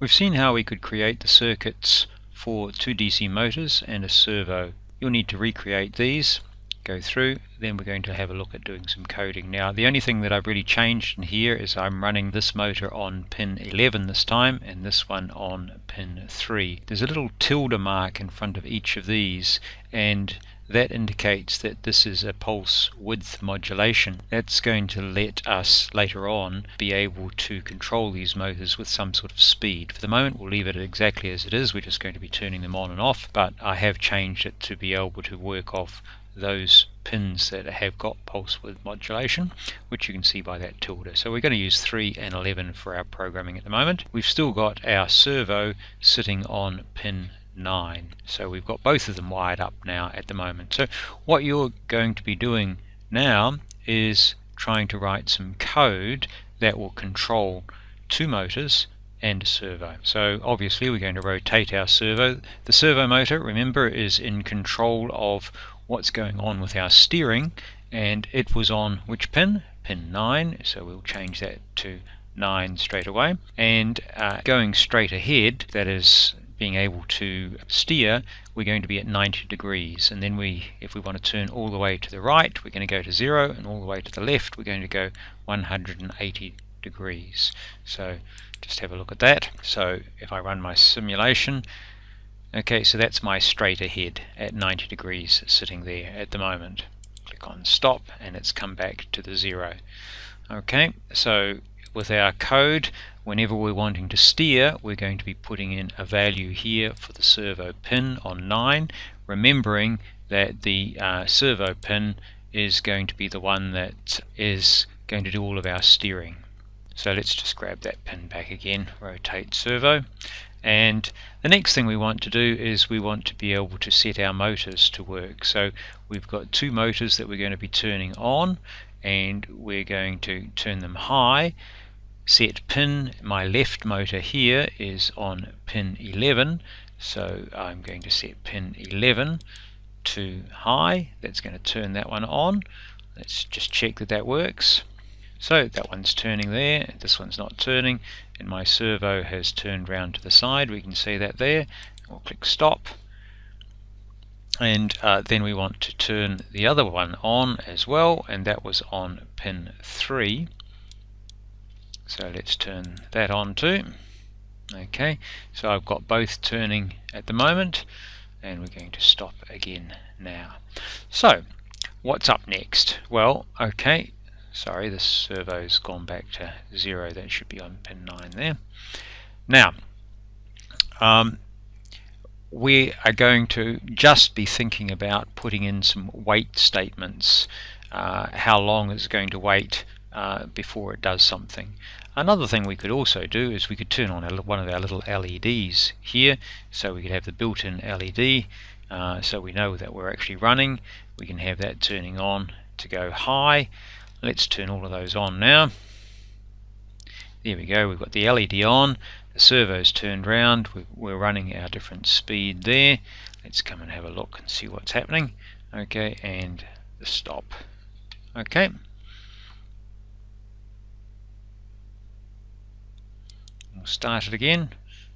We've seen how we could create the circuits for two DC motors and a servo. You'll need to recreate these, go through, then we're going to have a look at doing some coding. Now the only thing that I've really changed in here is I'm running this motor on pin 11 this time and this one on pin 3. There's a little tilde mark in front of each of these and that indicates that this is a pulse width modulation. That's going to let us later on be able to control these motors with some sort of speed. For the moment we'll leave it exactly as it is, we're just going to be turning them on and off, but I have changed it to be able to work off those pins that have got pulse width modulation, which you can see by that tilde. So we're going to use 3 and 11 for our programming at the moment. We've still got our servo sitting on pin 9. So we've got both of them wired up now at the moment. So what you're going to be doing now is trying to write some code that will control two motors and a servo. So obviously we're going to rotate our servo. The servo motor, remember, is in control of what's going on with our steering and it was on which pin? Pin 9, so we'll change that to 9 straight away. And uh, going straight ahead, that is being able to steer, we're going to be at 90 degrees. And then we, if we want to turn all the way to the right, we're going to go to 0, and all the way to the left, we're going to go 180 degrees. So just have a look at that. So if I run my simulation, okay, so that's my straight ahead at 90 degrees sitting there at the moment. Click on stop, and it's come back to the 0. Okay, so with our code, whenever we're wanting to steer, we're going to be putting in a value here for the servo pin on 9, remembering that the uh, servo pin is going to be the one that is going to do all of our steering. So let's just grab that pin back again, rotate servo. And the next thing we want to do is we want to be able to set our motors to work. So we've got two motors that we're going to be turning on and we're going to turn them high set pin, my left motor here is on pin 11, so I'm going to set pin 11 to high. That's going to turn that one on. Let's just check that that works. So that one's turning there, this one's not turning, and my servo has turned round to the side. We can see that there. We'll click stop. And uh, then we want to turn the other one on as well, and that was on pin 3. So let's turn that on too. Okay, so I've got both turning at the moment and we're going to stop again now. So what's up next? Well, okay, sorry, the servo's gone back to zero. That should be on pin 9 there. Now, um, we are going to just be thinking about putting in some wait statements. Uh, how long it's going to wait uh, before it does something. Another thing we could also do is we could turn on one of our little LEDs here so we could have the built-in LED uh, so we know that we're actually running. We can have that turning on to go high. Let's turn all of those on now. There we go, we've got the LED on, the servo's turned round, we're running our different speed there. Let's come and have a look and see what's happening. Okay, and the stop. Okay, We'll start it again.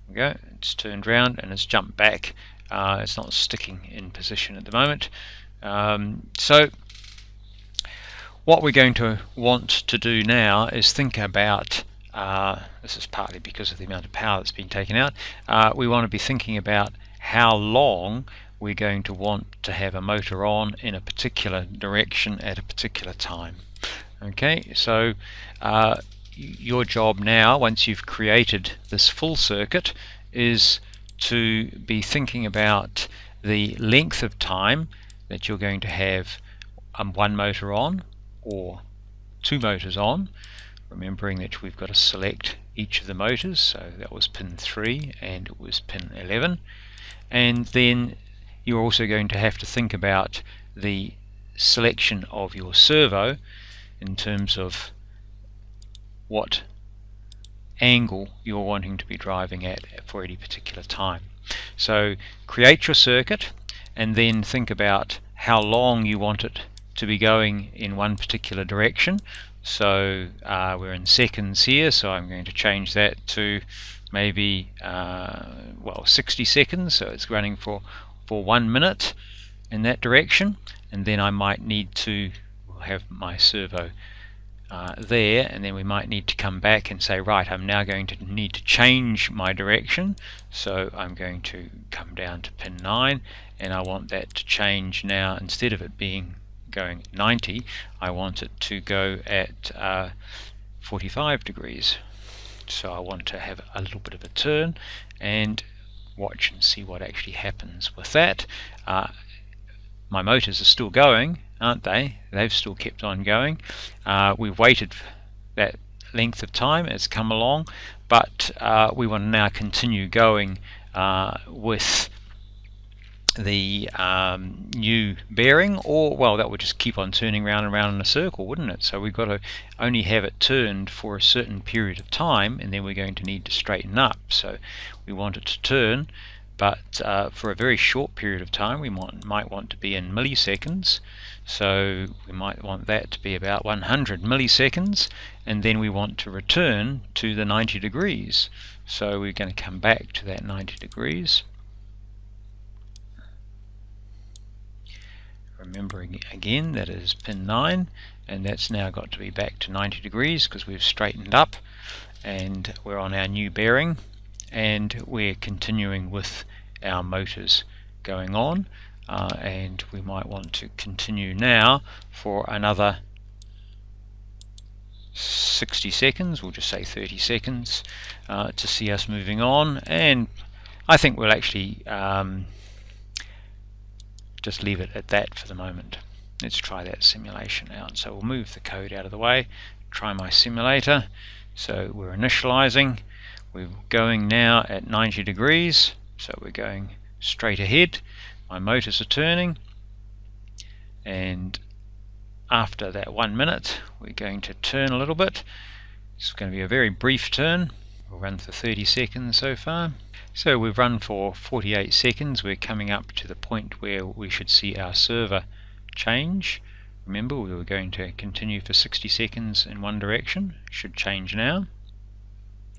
we go. It's turned round and it's jumped back. Uh, it's not sticking in position at the moment. Um, so what we're going to want to do now is think about uh, this is partly because of the amount of power that's been taken out uh, we want to be thinking about how long we're going to want to have a motor on in a particular direction at a particular time. Okay so uh, your job now, once you've created this full circuit, is to be thinking about the length of time that you're going to have um, one motor on or two motors on remembering that we've got to select each of the motors so that was pin 3 and it was pin 11 and then you're also going to have to think about the selection of your servo in terms of what angle you're wanting to be driving at for any particular time. So create your circuit and then think about how long you want it to be going in one particular direction. so uh, we're in seconds here so I'm going to change that to maybe uh, well 60 seconds. So it's running for for one minute in that direction. And then I might need to have my servo uh, there. And then we might need to come back and say right I'm now going to need to change my direction. So I'm going to come down to pin 9 and I want that to change now instead of it being going 90 I want it to go at uh, 45 degrees so I want to have a little bit of a turn and watch and see what actually happens with that uh, my motors are still going, aren't they? They've still kept on going. Uh, we've waited that length of time, it's come along, but uh, we want to now continue going uh, with the um, new bearing or well that would just keep on turning round and round in a circle wouldn't it? So we've got to only have it turned for a certain period of time and then we're going to need to straighten up. So we want it to turn but uh, for a very short period of time we might, might want to be in milliseconds. So we might want that to be about 100 milliseconds and then we want to return to the 90 degrees. So we're going to come back to that 90 degrees remembering again that is pin 9 and that's now got to be back to 90 degrees because we've straightened up and we're on our new bearing and we're continuing with our motors going on uh, and we might want to continue now for another 60 seconds, we'll just say 30 seconds uh, to see us moving on. And I think we'll actually um, just leave it at that for the moment. Let's try that simulation out. So we'll move the code out of the way, try my simulator. So we're initializing, we're going now at 90 degrees, so we're going straight ahead. My motors are turning, and after that one minute, we're going to turn a little bit. It's going to be a very brief turn. We'll run for 30 seconds so far. So we've run for 48 seconds. We're coming up to the point where we should see our servo change. Remember, we were going to continue for 60 seconds in one direction. Should change now.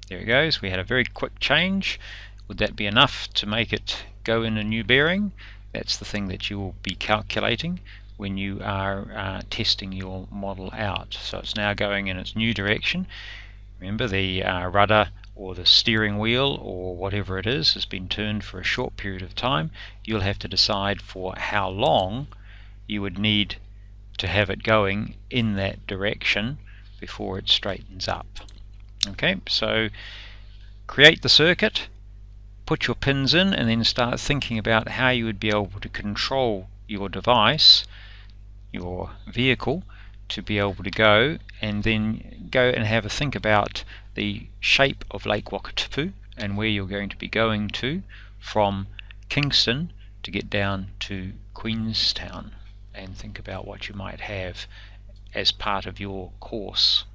There it goes. We had a very quick change. Would that be enough to make it go in a new bearing? That's the thing that you will be calculating when you are uh, testing your model out. So it's now going in its new direction. Remember the uh, rudder or the steering wheel or whatever it is has been turned for a short period of time. You'll have to decide for how long you would need to have it going in that direction before it straightens up. Okay, so create the circuit, put your pins in, and then start thinking about how you would be able to control your device, your vehicle, to be able to go, and then go and have a think about the shape of Lake Wakatipu and where you're going to be going to from Kingston to get down to Queenstown and think about what you might have as part of your course.